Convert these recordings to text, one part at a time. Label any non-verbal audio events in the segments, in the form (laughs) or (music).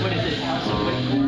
What is it? Squid corn or what?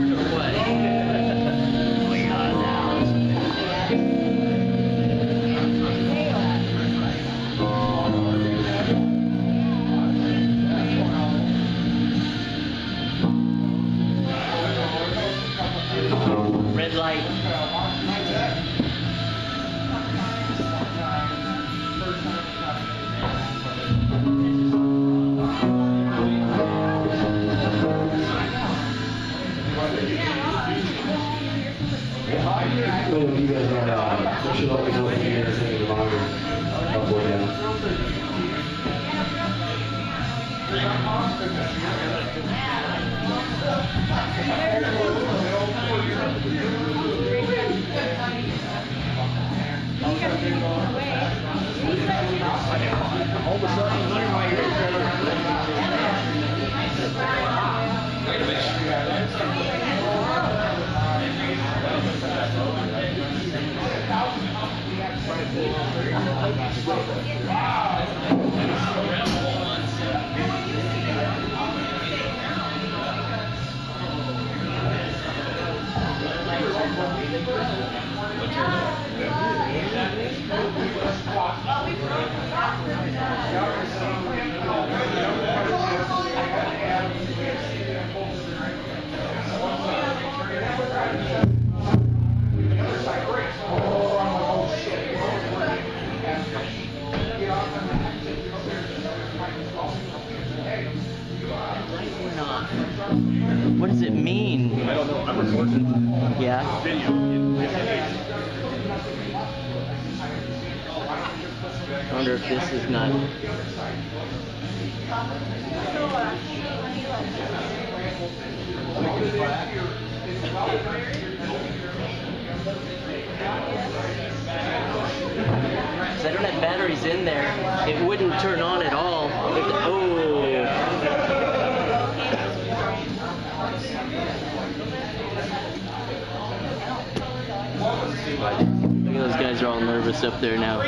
Look at those guys are all nervous up there now.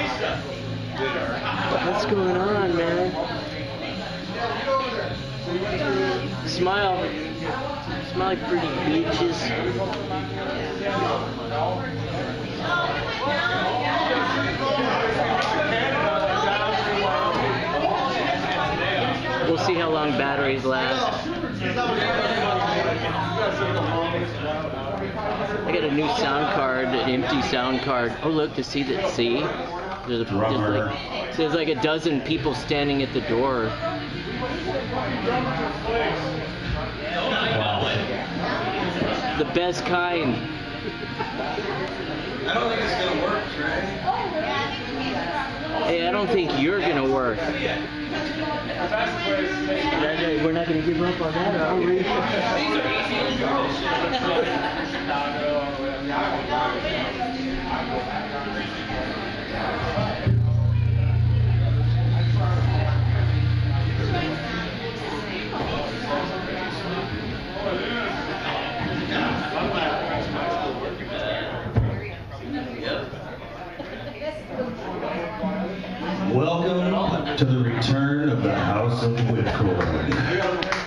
What's going on, man? Smile. Smile, like pretty beaches. We'll see how long batteries last. I got a new sound card, an empty sound card. Oh look, to see that see? There's, a, there's like there's like a dozen people standing at the door. The best kind. I don't think it's gonna work, Trey. Hey, I don't think you're gonna work. We're not gonna give up on that, are we? Welcome (laughs) (laughs) to the return of the House of Whipcord.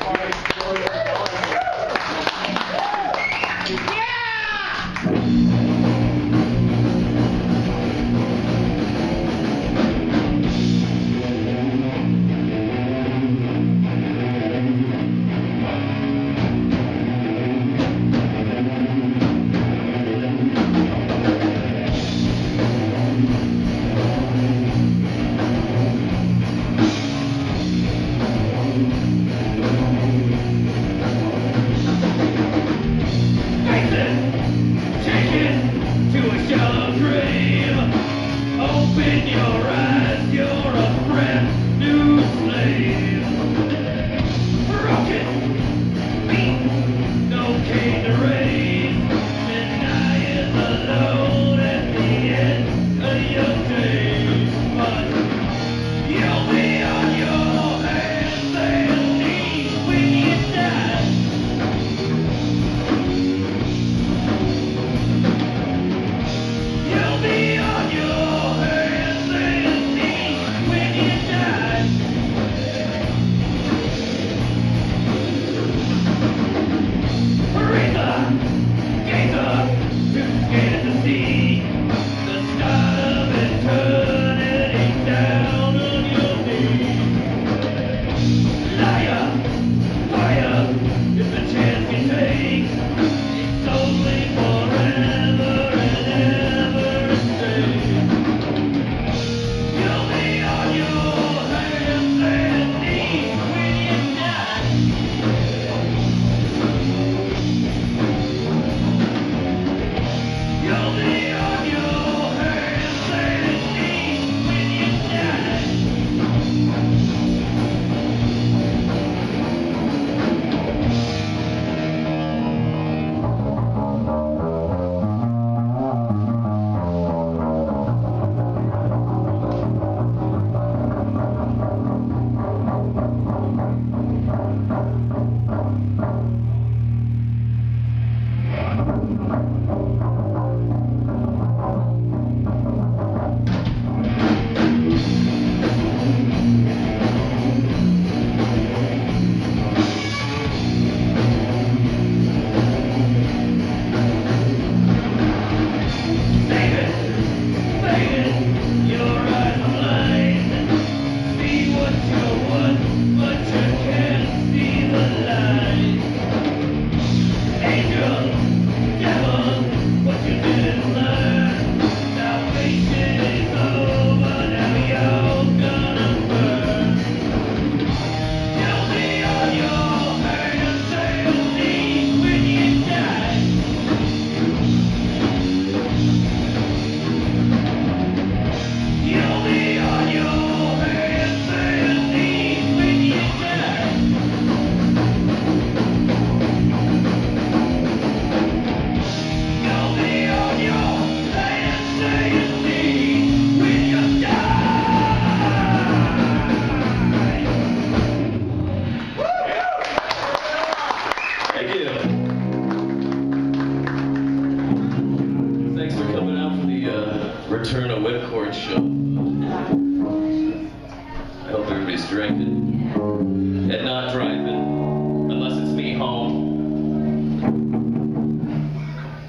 Show. I hope everybody's drinking and not driving, unless it's me home.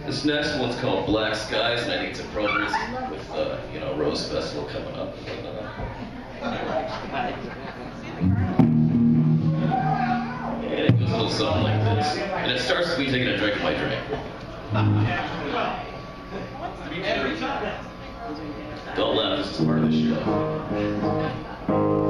This next one's called Black Skies, and I think it's appropriate with, uh, you know, Rose Festival coming up. And it goes a little something like this. And it starts with me taking a drink of my drink. Don't laugh, this is of the show.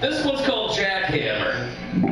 This one's called Jackhammer.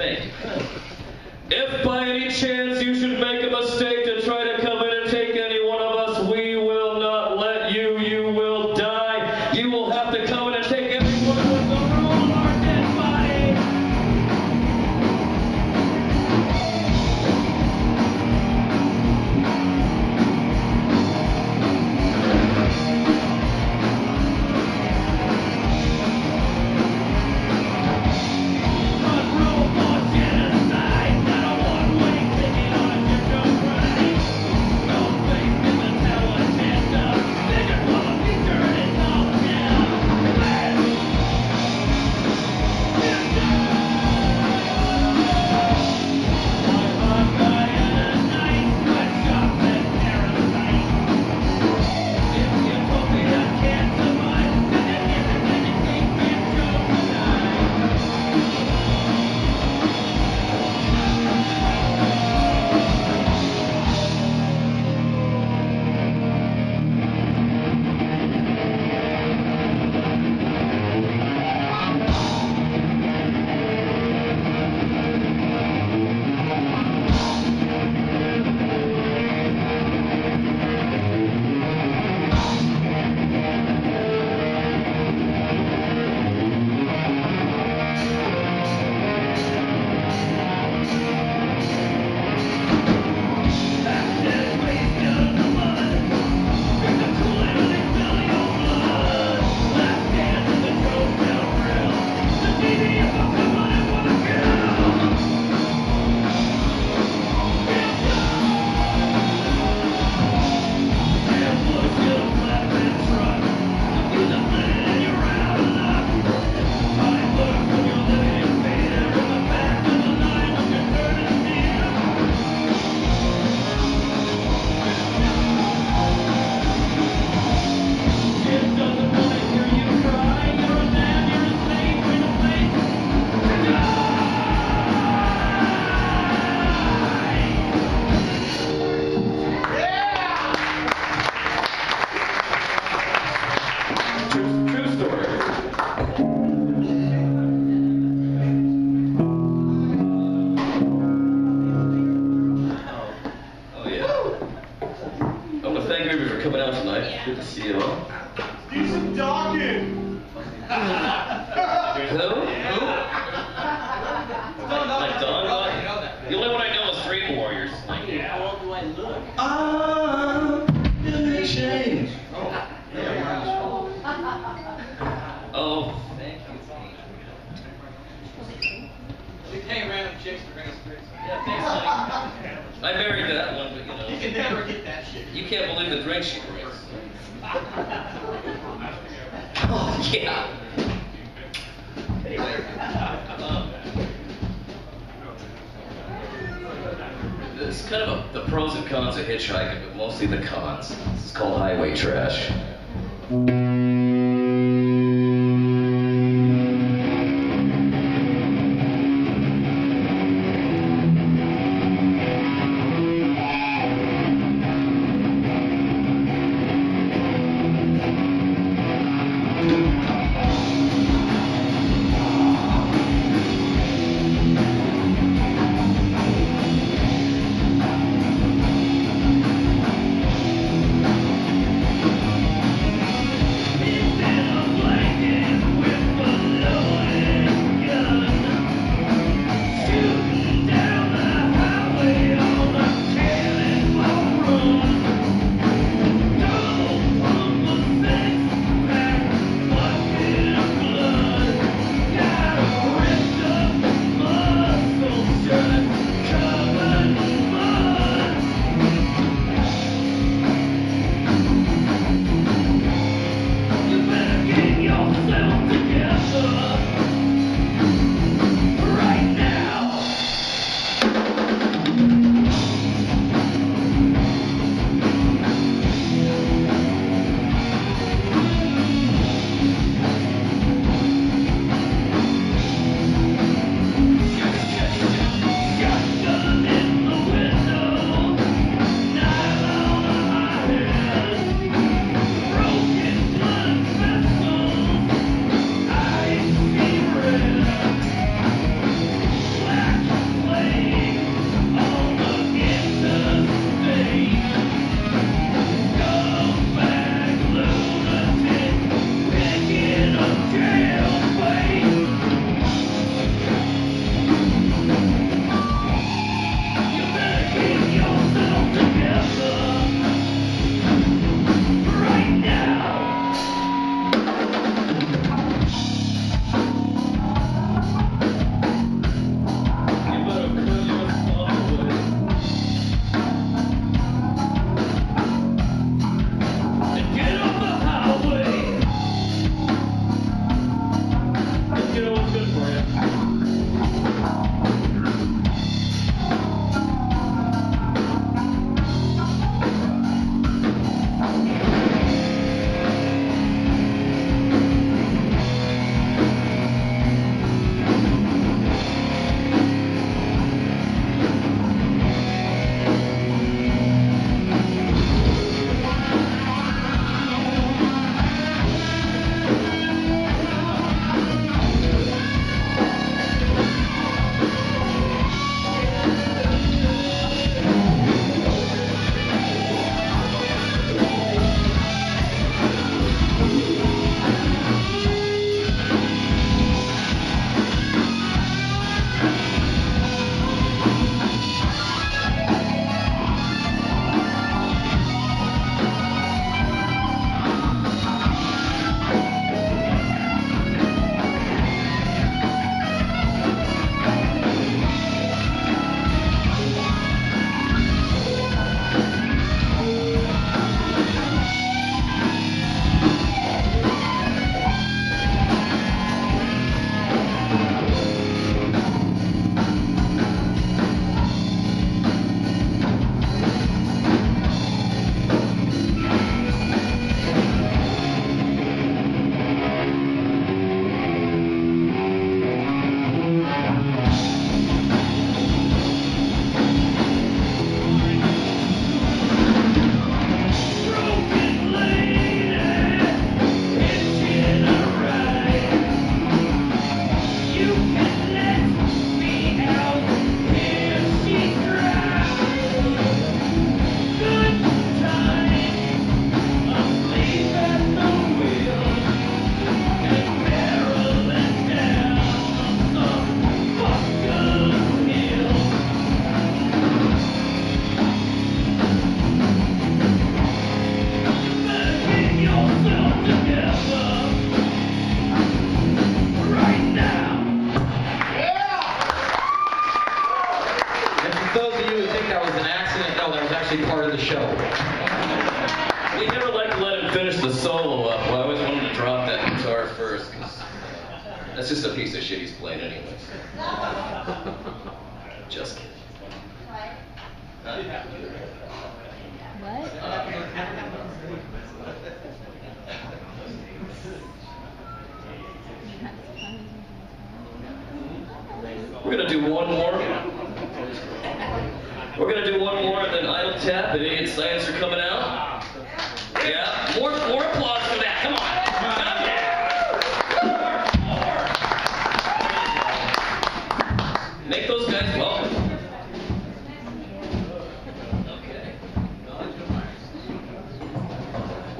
Thank you. If by any chance you should make a mistake to try to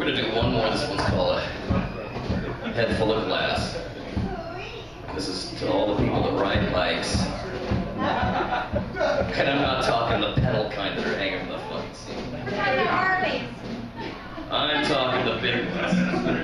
We're going to do one more. This one's called a head full of glass. This is to all the people that ride bikes. And I'm not talking the pedal kind that are hanging from the fucking seat. I'm talking the big ones.